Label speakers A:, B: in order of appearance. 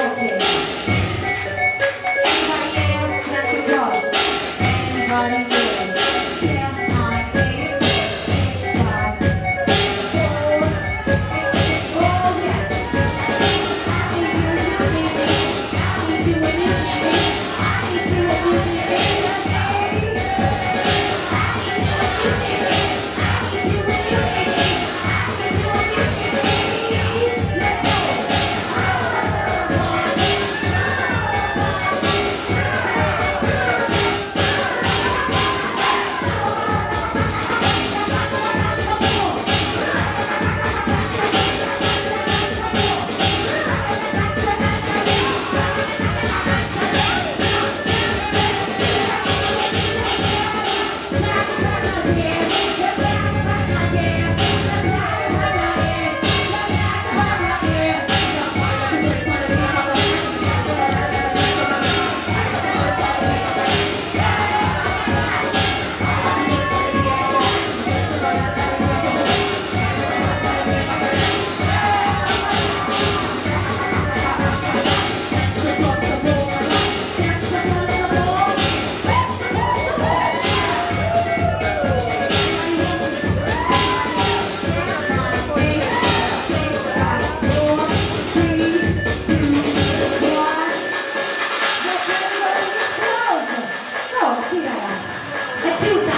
A: Okay. Two